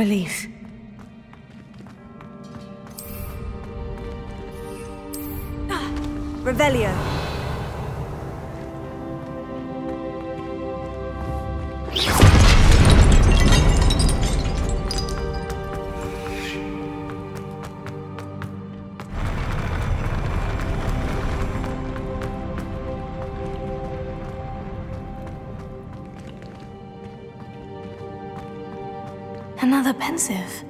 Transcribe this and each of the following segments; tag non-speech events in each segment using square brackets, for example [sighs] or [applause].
relief. Another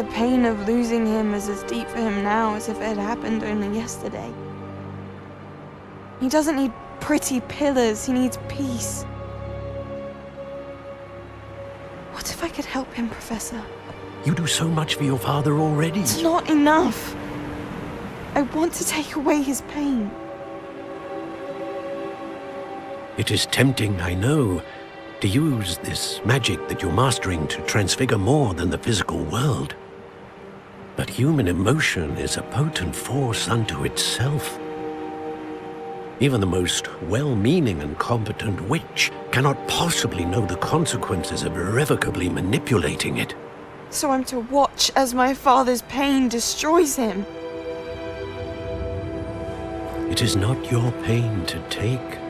the pain of losing him is as deep for him now as if it had happened only yesterday. He doesn't need pretty pillars, he needs peace. What if I could help him, Professor? You do so much for your father already. It's not enough. I want to take away his pain. It is tempting, I know, to use this magic that you're mastering to transfigure more than the physical world. But human emotion is a potent force unto itself. Even the most well-meaning and competent witch cannot possibly know the consequences of irrevocably manipulating it. So I'm to watch as my father's pain destroys him. It is not your pain to take.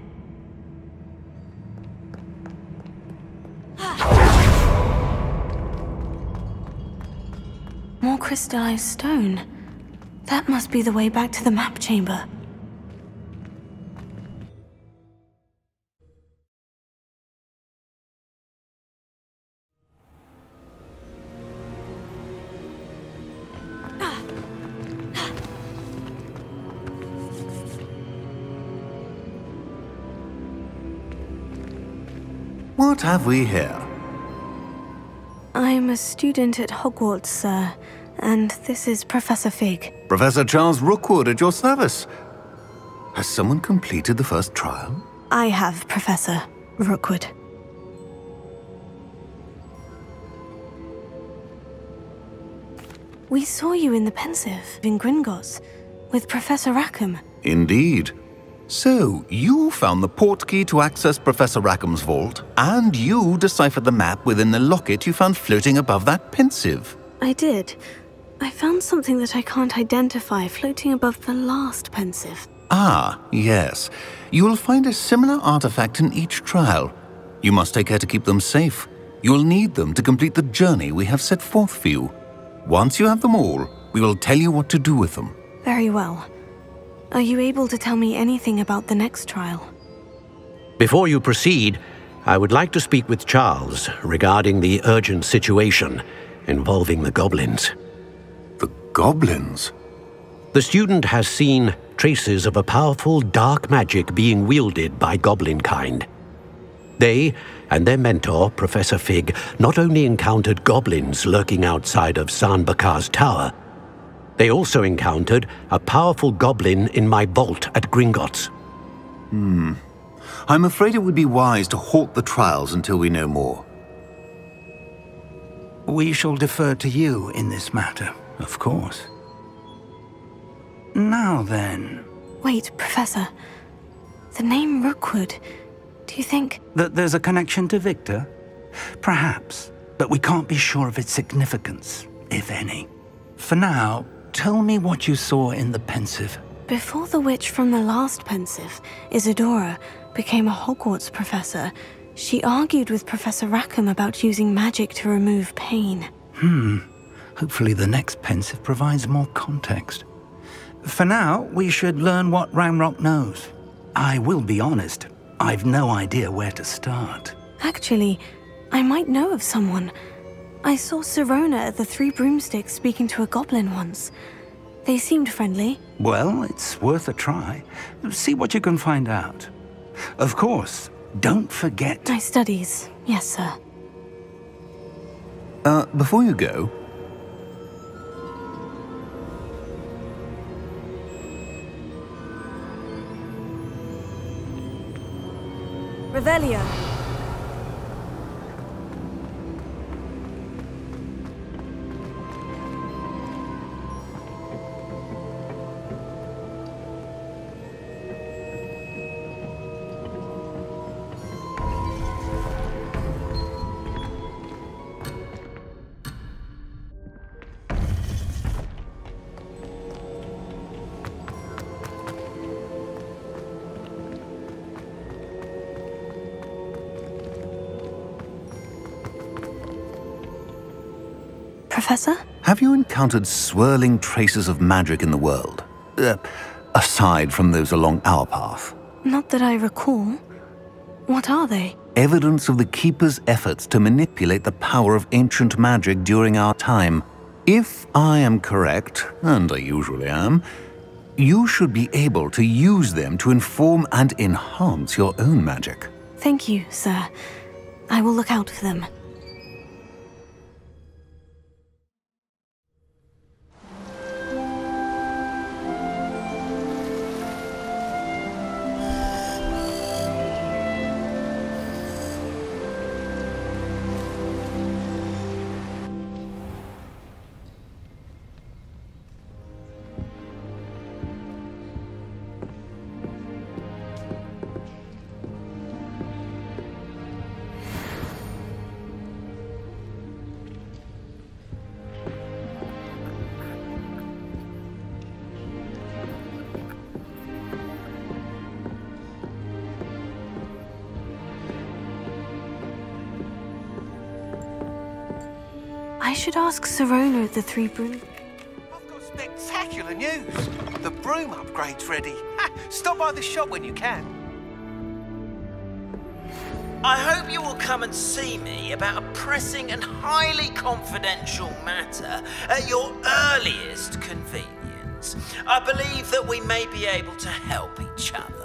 Crystallized stone. That must be the way back to the map chamber. What have we here? I'm a student at Hogwarts, sir, and this is Professor Fig. Professor Charles Rookwood at your service. Has someone completed the first trial? I have, Professor Rookwood. We saw you in the Pensieve in Gringotts with Professor Rackham. Indeed. So, you found the portkey to access Professor Rackham's vault, and you deciphered the map within the locket you found floating above that Pensieve. I did. I found something that I can't identify floating above the last Pensieve. Ah, yes. You will find a similar artifact in each trial. You must take care to keep them safe. You will need them to complete the journey we have set forth for you. Once you have them all, we will tell you what to do with them. Very well. Are you able to tell me anything about the next trial? Before you proceed, I would like to speak with Charles regarding the urgent situation involving the goblins. The goblins? The student has seen traces of a powerful dark magic being wielded by goblin kind. They and their mentor, Professor Fig, not only encountered goblins lurking outside of San Bakar's tower, they also encountered a powerful goblin in my vault at Gringotts. Hmm. I'm afraid it would be wise to halt the trials until we know more. We shall defer to you in this matter, of course. Now then. Wait, Professor. The name Rookwood. Do you think... That there's a connection to Victor? Perhaps, but we can't be sure of its significance, if any. For now, tell me what you saw in the Pensieve. Before the witch from the last Pensieve, Isidora, became a Hogwarts professor, she argued with Professor Rackham about using magic to remove pain. Hmm. Hopefully the next Pensieve provides more context. For now, we should learn what Ranrok knows. I will be honest, I've no idea where to start. Actually, I might know of someone. I saw Sirona at the Three Broomsticks speaking to a goblin once. They seemed friendly. Well, it's worth a try. See what you can find out. Of course, don't forget... My studies, yes, sir. Uh, before you go, Revelio. Professor? Have you encountered swirling traces of magic in the world? Uh, aside from those along our path? Not that I recall. What are they? Evidence of the Keeper's efforts to manipulate the power of ancient magic during our time. If I am correct, and I usually am, you should be able to use them to inform and enhance your own magic. Thank you, sir. I will look out for them. I should ask Sirona at the Three Broom. I've got spectacular news. The broom upgrade's ready. Ha, stop by the shop when you can. I hope you will come and see me about a pressing and highly confidential matter at your earliest convenience. I believe that we may be able to help each other.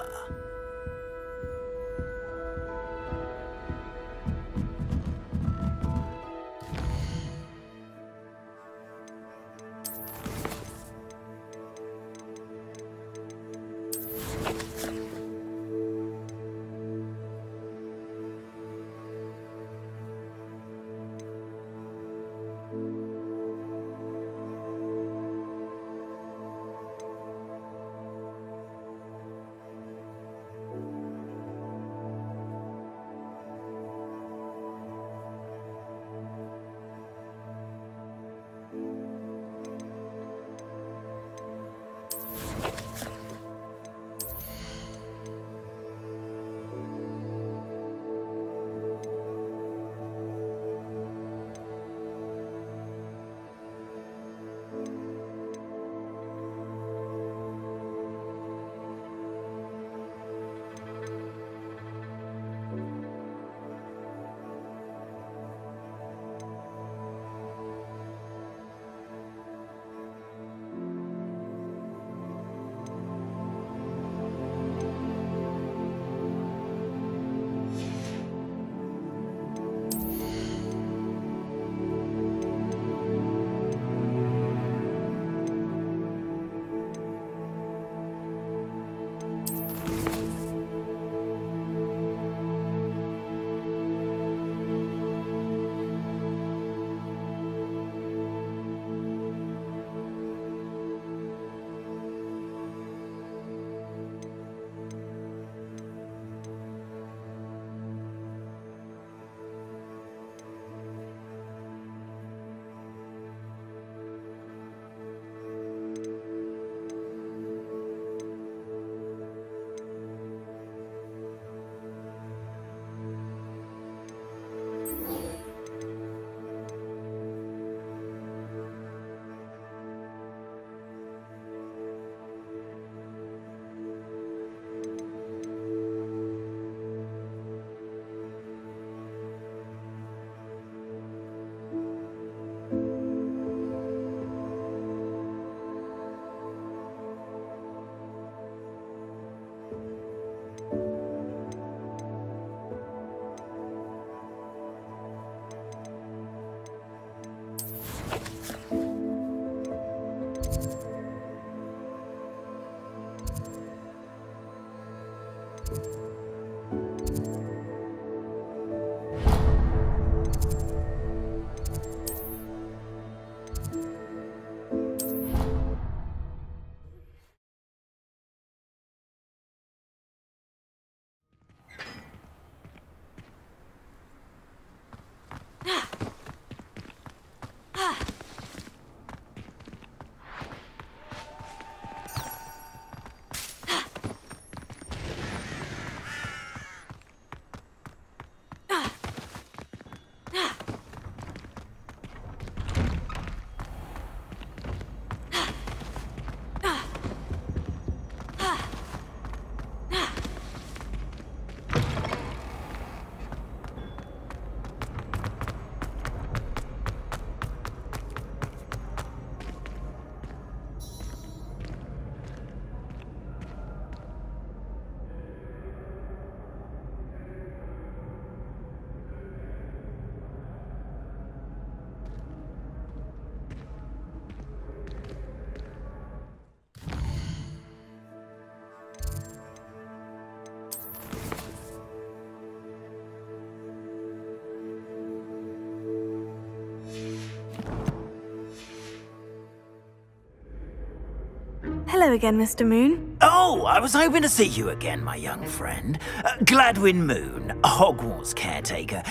Hello again, Mr. Moon. Oh, I was hoping to see you again, my young friend. Uh, Gladwin Moon, Hogwarts caretaker,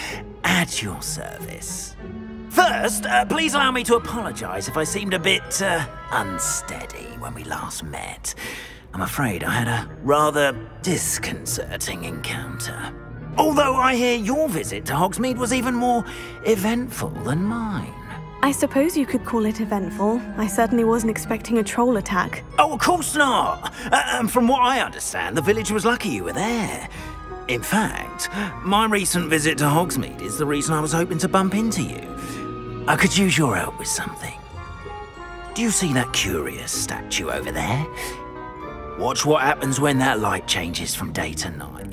at your service. First, uh, please allow me to apologise if I seemed a bit uh, unsteady when we last met. I'm afraid I had a rather disconcerting encounter. Although I hear your visit to Hogsmeade was even more eventful than mine. I suppose you could call it eventful. I certainly wasn't expecting a troll attack. Oh, of course not. Uh, and from what I understand, the village was lucky you were there. In fact, my recent visit to Hogsmeade is the reason I was hoping to bump into you. I could use your help with something. Do you see that curious statue over there? Watch what happens when that light changes from day to night.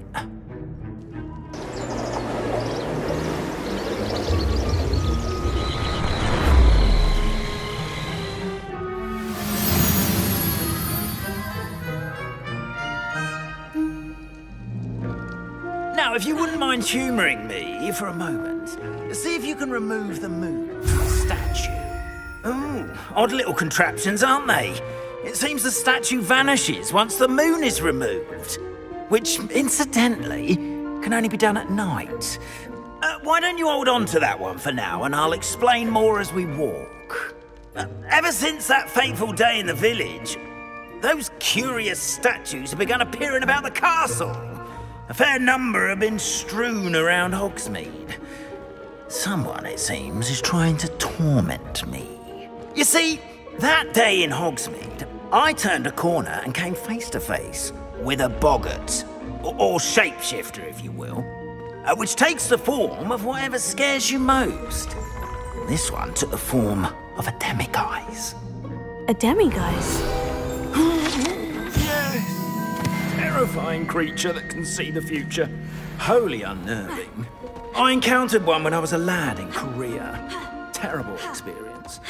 If you wouldn't mind humouring me for a moment, see if you can remove the moon statue. Oh, odd little contraptions, aren't they? It seems the statue vanishes once the moon is removed. Which, incidentally, can only be done at night. Uh, why don't you hold on to that one for now, and I'll explain more as we walk. Uh, ever since that fateful day in the village, those curious statues have begun appearing about the castle. A fair number have been strewn around Hogsmeade. Someone, it seems, is trying to torment me. You see, that day in Hogsmeade, I turned a corner and came face to face with a boggart, or, or shapeshifter, if you will, uh, which takes the form of whatever scares you most. This one took the form of a demiguise. A demiguise? Terrifying creature that can see the future. Wholly unnerving. I encountered one when I was a lad in Korea. Terrible experience.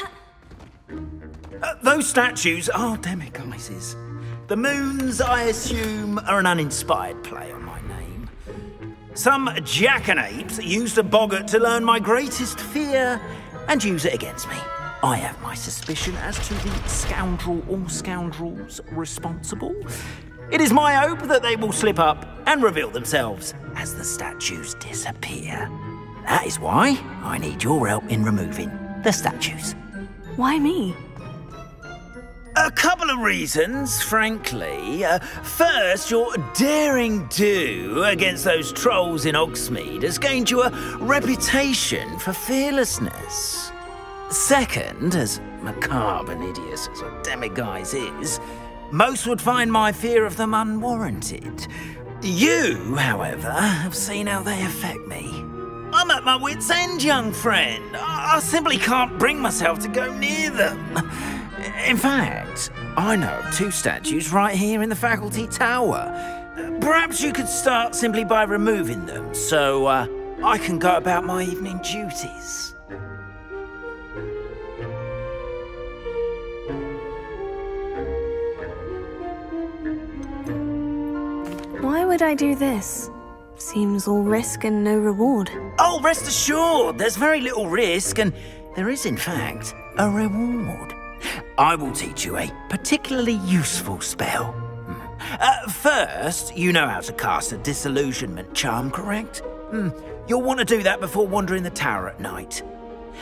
Uh, those statues are demiguises. The moons, I assume, are an uninspired play on my name. Some jackanapes used a boggart to learn my greatest fear and use it against me. I have my suspicion as to the scoundrel or scoundrels responsible. It is my hope that they will slip up and reveal themselves as the statues disappear. That is why I need your help in removing the statues. Why me? A couple of reasons, frankly. Uh, first, your daring do against those trolls in Hogsmeade has gained you a reputation for fearlessness. Second, as macabre and hideous as a demiguise is, most would find my fear of them unwarranted. You, however, have seen how they affect me. I'm at my wit's end, young friend. I, simply can't bring myself to go near them. In fact, I know of two statues right here in the faculty tower. Perhaps you could start simply by removing them so uh, I can go about my evening duties. Why would I do this? Seems all risk and no reward. Oh, rest assured, there's very little risk, and there is, in fact, a reward. I will teach you a particularly useful spell. Hmm. Uh, first, you know how to cast a disillusionment charm, correct? Hmm. You'll want to do that before wandering the tower at night.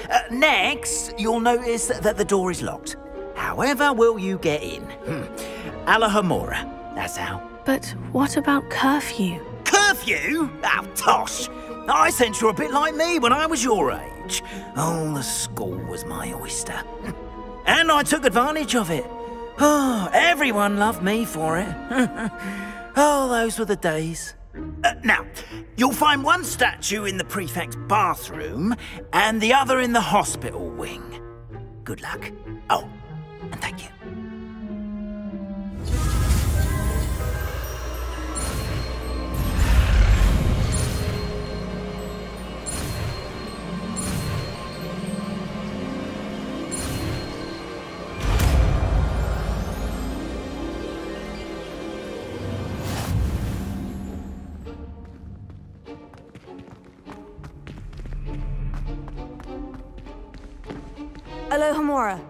Uh, next, you'll notice that the door is locked. However will you get in? Hmm. Alohomora, that's how. But what about curfew? Curfew? Oh, tosh. I sense you're a bit like me when I was your age. Oh, the school was my oyster. [laughs] and I took advantage of it. Oh, [sighs] everyone loved me for it. [laughs] oh, those were the days. Uh, now, you'll find one statue in the prefect's bathroom and the other in the hospital wing. Good luck. Oh, and thank you. Alohomora.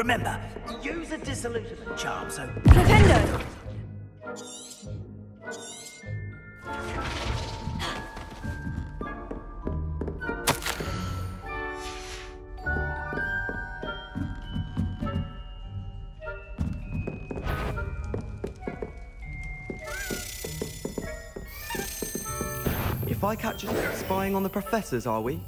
Remember, use a disillusionment charm so Cliffendo! If I catch us spying on the professors, are we?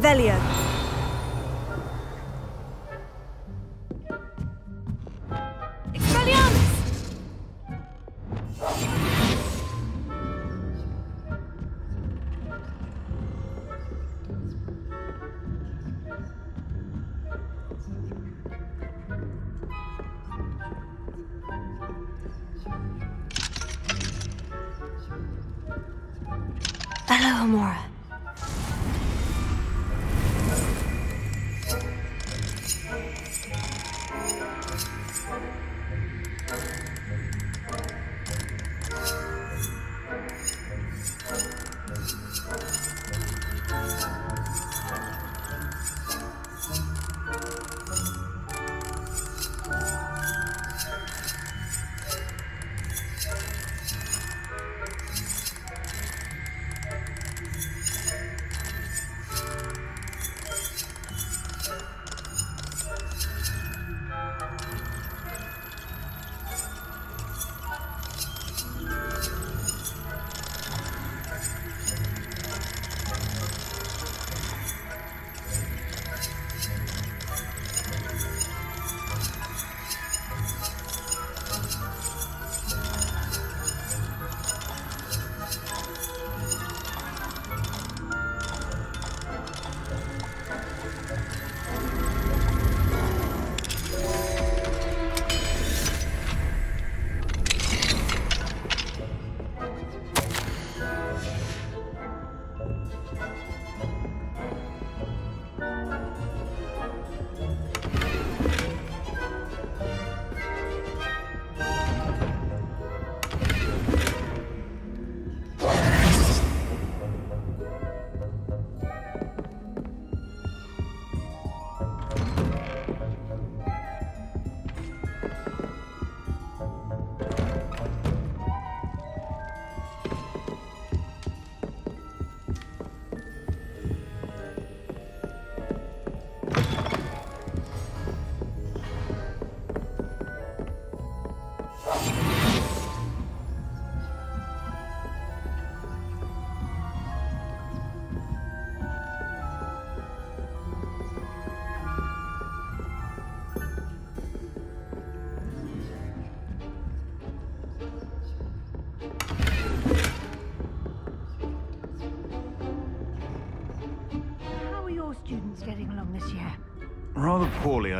Revelio.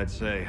I'd say.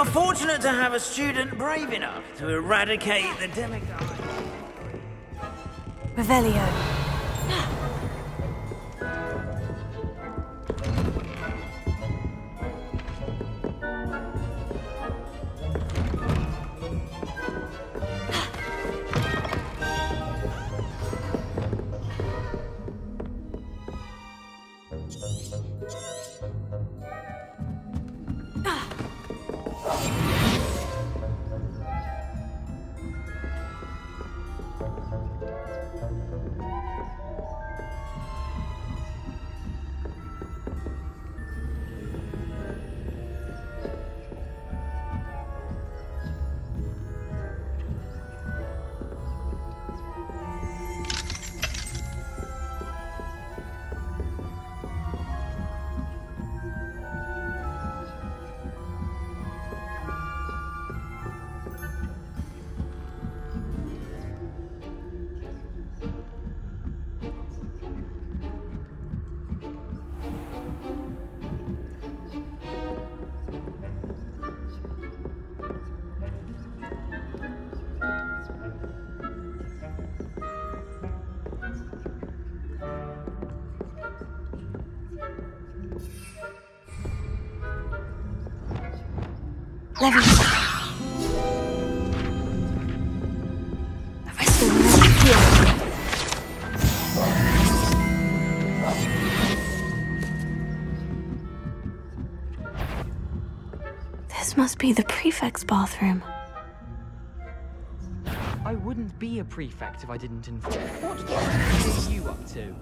Are fortunate to have a student brave enough to eradicate the demiguise. Revelio. Be the prefect's bathroom. I wouldn't be a prefect if I didn't inform. What you up to?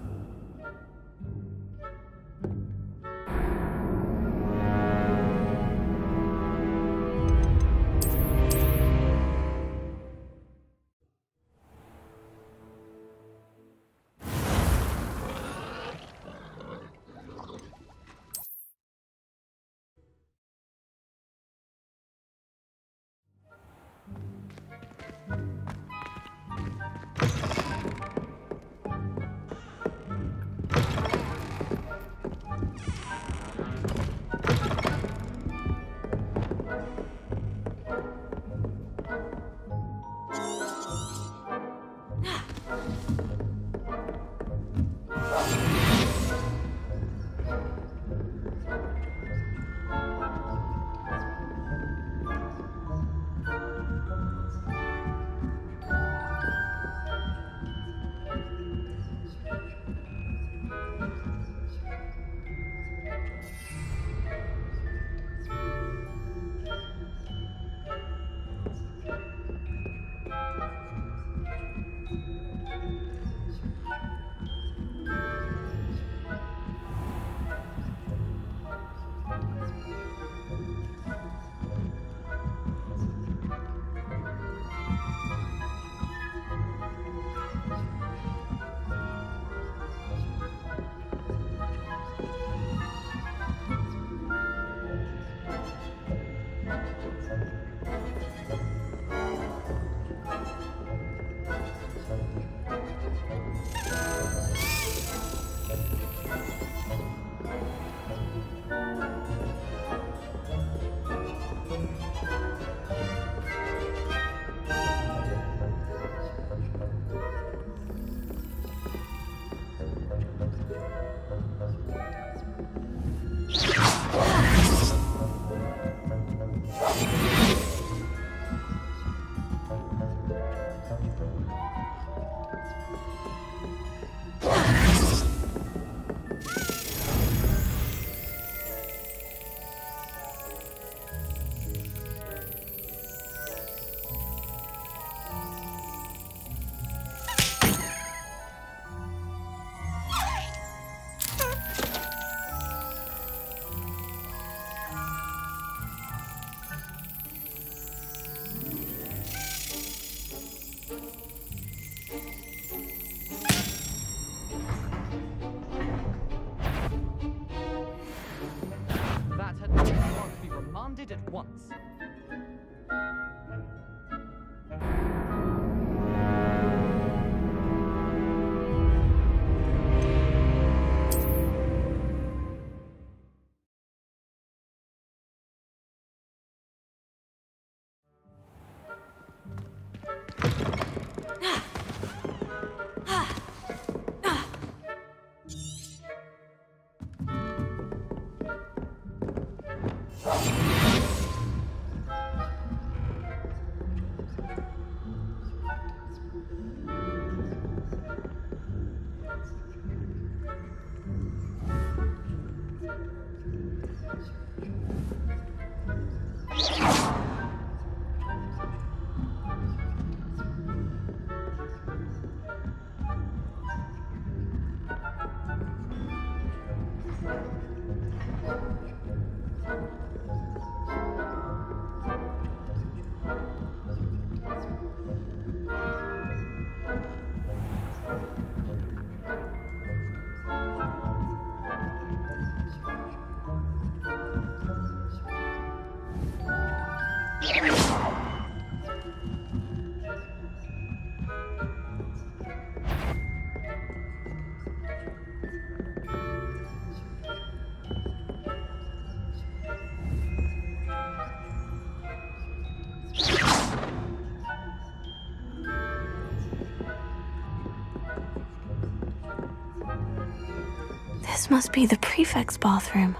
Must be the prefect's bathroom.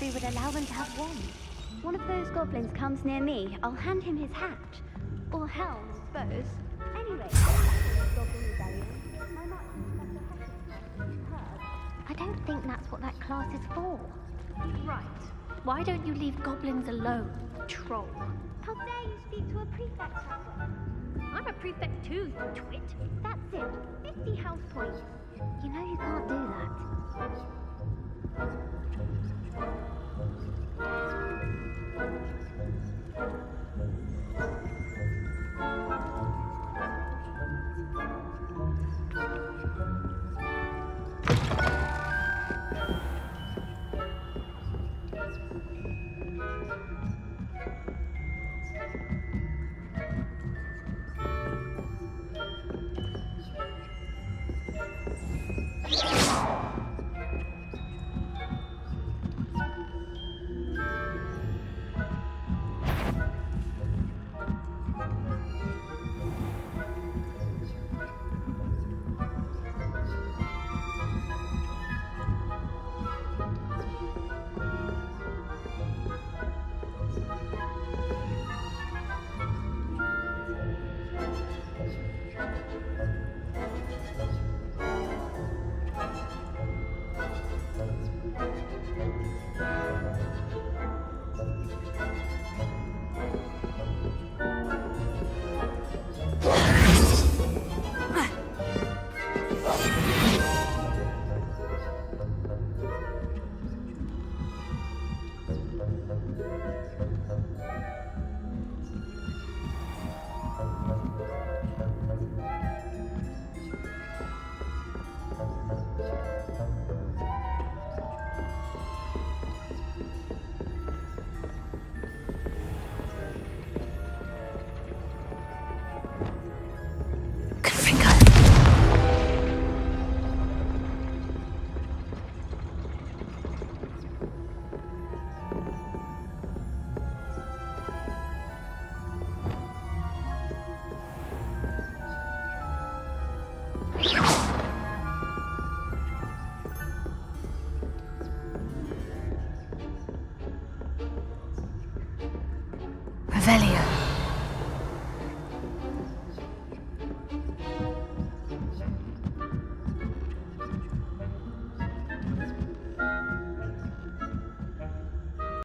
Ministry would allow them to have one. One of those goblins comes near me, I'll hand him his hat. Or helm, suppose. Anyway, Goblin Rebellion. My march I don't think that's what that class is for. Right. Why don't you leave goblins alone, troll? How dare you speak to a prefect, I'm a prefect too, you twit. That's it. 50 house points. You know you can't do that. Thank you.